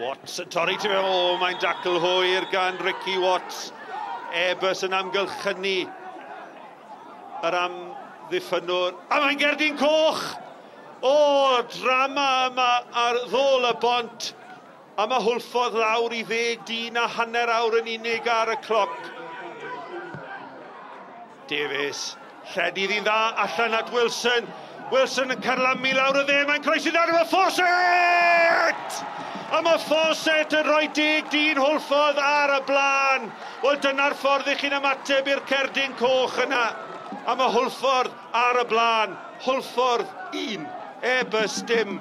Watts yn torri ti mewn, o, mae'n dacl hwyr gan Ricky Watts. Ebers yn amgylchynu yr amddiffynwr. A mae'n gerdyn coch! O, drama yma ar ddôl y bont. A mae hwlffodd lawr i ddeg dyn a hanner awr yn unig ar y cloc. Davies, lledu ddi'n dda, allan at Wilson. Wilson yn carlamu lawr y dde, mae'n croesi ddar efo Fawcett! a mae Fawcett yn rhoi deg dyn hwlffodd ar y blaen. Wel, dyna'r ffordd i chi'n ymateb i'r cerdyn coch yna. A mae hwlffordd ar y blaen. Hwlffordd un, Ebers dim.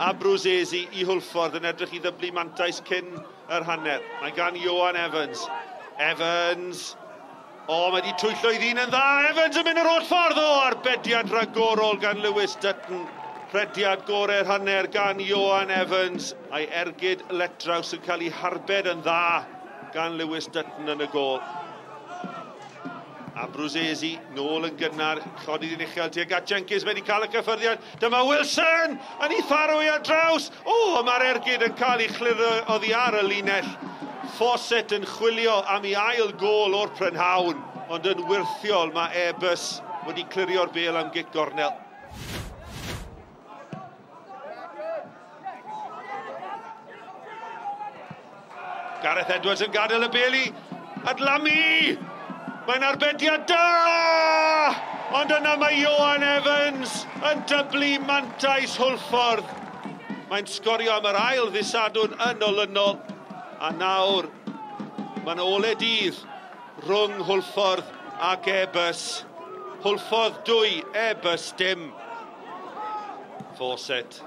A Brwsesi i hwlffordd yn edrych i ddyblu mantais cyn yr hanner. Mae gan Johan Evans. Evans. O, mae wedi twyllo i ddyn yn dda. Evans yn mynd yr holl ffordd o. Arbediad ragorol gan Lewis Dutton. Rhediad gorau'r hanner gan Johan Evans a'i ergyd letraws yn cael ei harbed yn dda gan Lewis Dutton yn y gol. A Brwsesi nôl yn gynnar, chodi ddyn uchel tuag at Jenkins wedi cael y cyffyrddiad. Dyma Wilson yn ei tharwy ar draws. O, mae'r ergyd yn cael ei chliro oddi ar y linell. Fawcett yn chwilio am ei ail gol o'r prynhawn, ond yn wirthiol mae Ebus wedi clirio'r bel am gic gornel. Gareth Edwards yn gadael y beli. Adlami! Mae'n arbediad da! Ond yna mae Johan Evans yn dyblu mantais Hwlffordd. Mae'n sgorio am yr ail ddisadwn yn olynol. A nawr, mae'n ole dydd rhwng Hwlffordd ac Ebys. Hwlffordd dwy, Ebys dim. Fawcett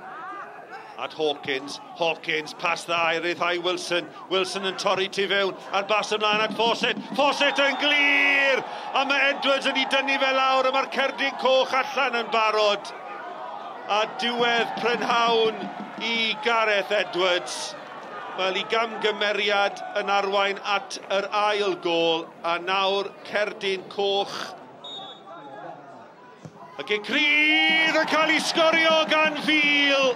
at Hawkins. Hawkins, pas dda i ryddhau Wilson. Wilson yn torri tu fewn, a'r bas ymlaen at Fawcett. Fawcett yn glir! A mae Edwards yn ei dynnu fe lawr, a mae'r cerdyn coch allan yn barod. A diwedd prynhawn i Gareth Edwards. Wel, i gamgymeriad yn arwain at yr ail gol, a nawr cerdyn coch Ac y cryf yn cael ei sgorio gan fil.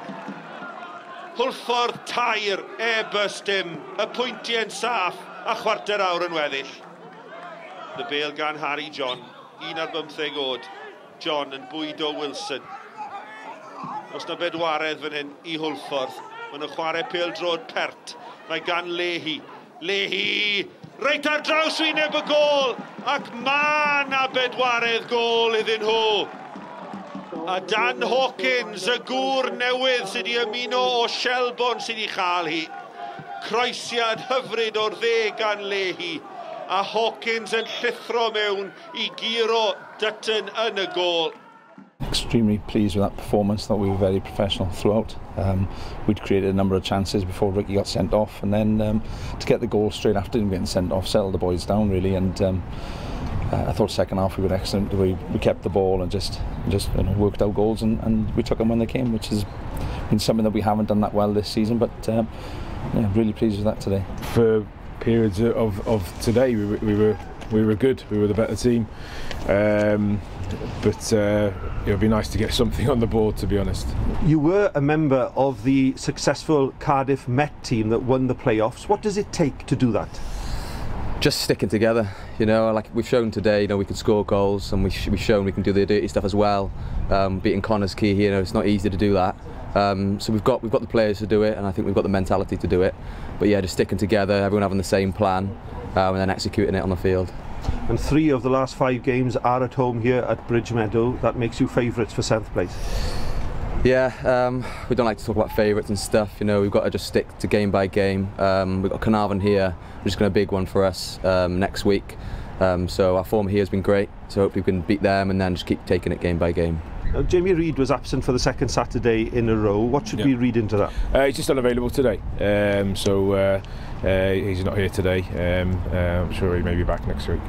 Hwlffordd tair, ebys dim, y pwyntiau'n saff a chwarter awr yn weddill. The bale gan Harry John, un ar bymtheg oed. John yn bwydo Wilson. Os na bedwaredd fan hyn i Hwlffordd, maen y chwarae pêl drod pert. Mae gan Lehi. Lehi! Reit ar draws wyneb y gol! Ac mae na bedwaredd gol iddyn nhw. A Dan Hawkins, y gŵr newydd sydd wedi ymuno o Shelbourne sydd wedi chael hi. Croesiad hyfryd o'r dde gan le hi. A Hawkins yn llithro mewn i giro Dutton yn y gol. Extremely pleased with that performance. Thought we were very professional throughout. Um, we'd created a number of chances before Ricky got sent off, and then um, to get the goal straight after him getting sent off settled the boys down really. And um, uh, I thought second half we were excellent. We, we kept the ball and just just you know, worked out goals and, and we took them when they came, which has been something that we haven't done that well this season. But um, yeah, really pleased with that today. For periods of, of today, we were, we were we were good. We were the better team. Um, but uh, it would be nice to get something on the board, to be honest. You were a member of the successful Cardiff Met team that won the playoffs. What does it take to do that? Just sticking together. You know, like we've shown today, you know, we can score goals and we we've shown we can do the dirty stuff as well. Um, beating Connor's key, you know, it's not easy to do that. Um, so we've got we've got the players to do it, and I think we've got the mentality to do it. But yeah, just sticking together, everyone having the same plan, um, and then executing it on the field. And three of the last five games are at home here at Bridge Meadow. That makes you favourites for seventh place. Yeah, um, we don't like to talk about favourites and stuff. You know, we've got to just stick to game by game. Um, we've got Carnarvon here, which is going to be a big one for us um, next week. Um, so our form here has been great. So hopefully we can beat them and then just keep taking it game by game. Uh, Jamie Reid was absent for the second Saturday in a row. What should we read into that? Uh, he's just unavailable today, um, so uh, uh, he's not here today. Um, uh, I'm sure he may be back next week.